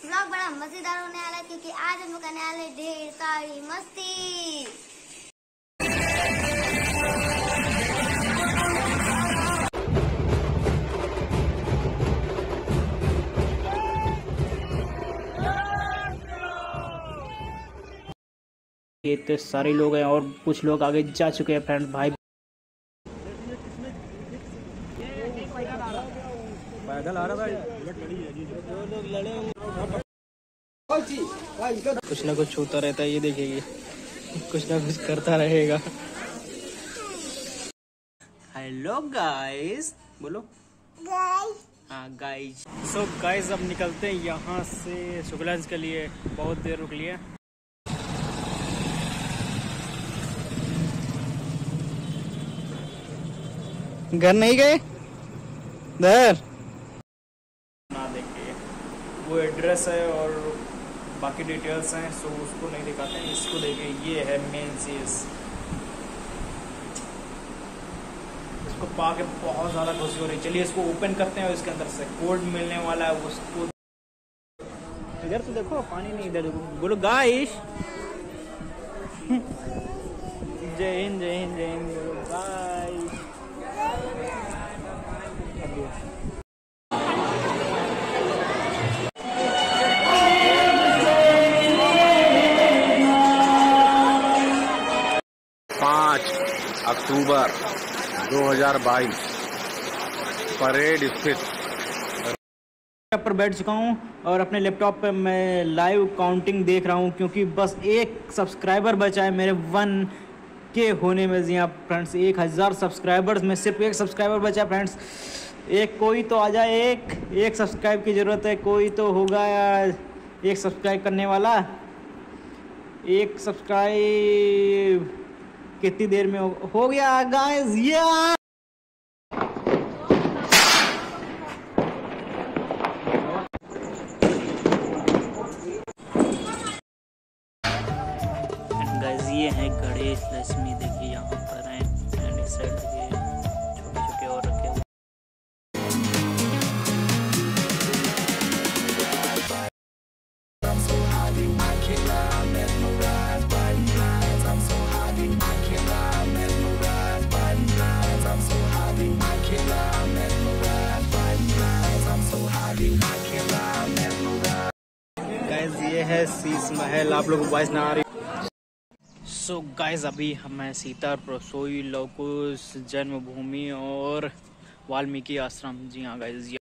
Blog बड़ा मज़ेदार होने वाला है क्योंकि आज हम करने वाले ढेर सारी मस्ती। ये तो सारे लोग हैं और कुछ लोग आगे जा चुके हैं फ्रेंड भाई। पैदल आ रहा भाई। कुछ ना कुछ छूता रहता है ये देखेगी। कुछ ना कुछ करता रहेगा। हेलो गाइस बोलो। हाँ गाइस सो गाइस अब निकलते हैं यहाँ से शुक्लांश के लिए। बहुत देर रुक लिए। घर नहीं गए? देखिए वो एड्रेस है और बाकी डिटेल्स हैं सो उसको नहीं दिखाते हैं, इसको देखिए ये है मेन चीज़ इसको पा के बहुत ज़्यादा खुशी हो रही है। चलिए इसको ओपन करते हैं और इसके अंदर से कोड मिलने वाला है, उसको इधर तो देखो, पानी नहीं, इधर देखो। बोलो गाइश जय हिंद जय हिंद जय हिंद। बोलो अक्टूबर 2022 परेड स्थित। पर बैठ चुका हूँ और अपने लैपटॉप पे मैं लाइव काउंटिंग देख रहा हूँ, क्योंकि बस एक सब्सक्राइबर बचा है मेरे वन के होने में जी हाँ फ्रेंड्स एक हज़ार सब्सक्राइबर्स में सिर्फ़ एक सब्सक्राइबर बचा फ्रेंड्स एक कोई तो आ जाए एक एक सब्सक्राइब की ज़रूरत है, कोई तो होगा एक सब्सक्राइब करने वाला। एक सब्सक्राइब कितनी देर में हो, गया गाइस ये ये है गणेश लक्ष्मी देखिए यहाँ पर हैं एंड इस साइड है, शीश महल, आप लोग वॉइस ना आ रही। सो so गाइज़ अभी हमें सीता रसोई, लौकुश, जन्मभूमि और वाल्मीकि आश्रम। जी हाँ गाइस